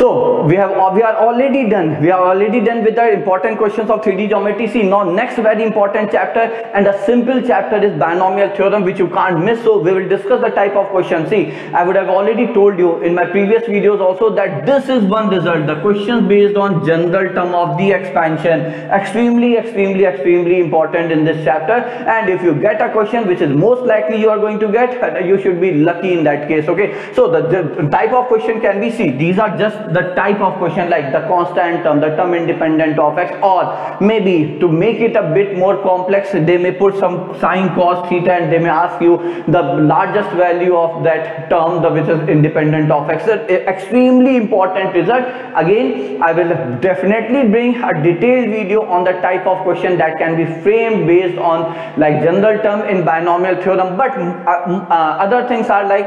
So we have uh, we are already done. We are already done with the important questions of 3D geometry. See now next very important chapter and a simple chapter is binomial theorem which you can't miss. So we will discuss the type of question. See I would have already told you in my previous videos also that this is one result. The questions based on general term of the expansion. Extremely extremely extremely important in this chapter. And if you get a question which is most likely you are going to get you should be lucky in that case. Okay. So the, the type of question can be see these are just the type of question like the constant term, the term independent of x or maybe to make it a bit more complex they may put some sine cos theta and they may ask you the largest value of that term the which is independent of x. extremely important result. Again I will definitely bring a detailed video on the type of question that can be framed based on like general term in binomial theorem but uh, uh, other things are like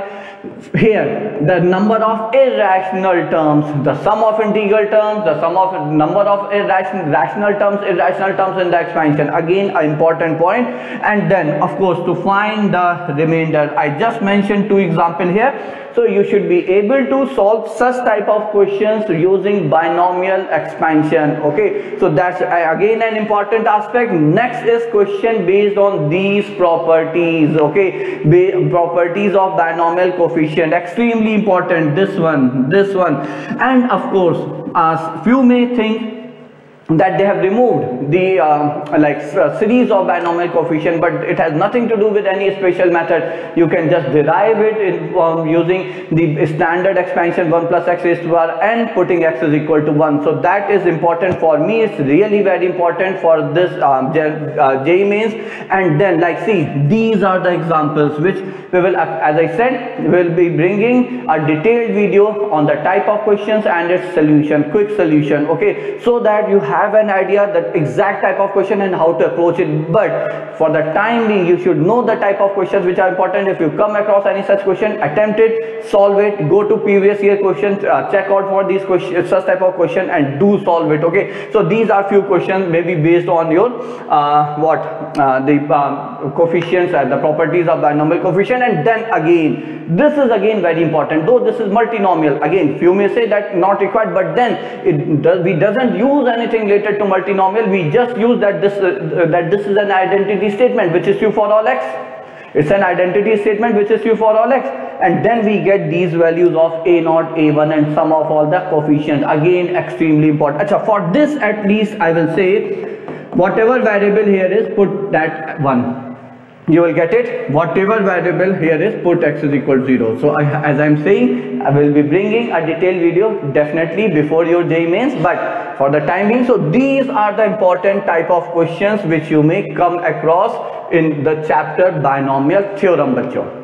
here the number of irrational terms the sum of integral terms the sum of number of irrational rational terms irrational terms in the expansion. Again an important point. And then of course to find the remainder. I just mentioned two example here. So you should be able to solve such type of questions using binomial expansion. Okay? So that's uh, again an important aspect. Next is question based on these properties. Okay? Properties of binomial coefficient extremely important this one this one. And of course as few may think that they have removed the uh, like uh, series of binomial coefficient but it has nothing to do with any special method. You can just derive it in, um, using the standard expansion 1 plus x raised to power n putting x is equal to 1 so that is important for me. It's really very important for this um, uh, JEE mains. And then like see these are the examples which we will as I said will be bringing a detailed video on the type of questions and its solution quick solution okay? So that you have have an idea that exact type of question and how to approach it. But for the time being you should know the type of questions which are important. If you come across any such question attempt it solve it go to previous year questions uh, check out for these questions such type of question and do solve it okay? So these are few questions maybe based on your uh, what uh, the um, coefficients and the properties of binomial coefficient. And then again this is again very important. Though this is multinomial again few may say that not required but then it does we doesn't use anything related to multinomial we just use that this uh, that this is an identity statement which is true for all x. It's an identity statement which is true for all x. And then we get these values of a naught a1 and sum of all the coefficients. Again extremely important. Achha, for this at least i will say whatever variable here is put that one you will get it. Whatever variable here is put x is equal to 0 so I, as i'm saying i will be bringing a detailed video definitely before your JEE mains but for the time being so these are the important type of questions which you may come across in the chapter binomial theorem bachcho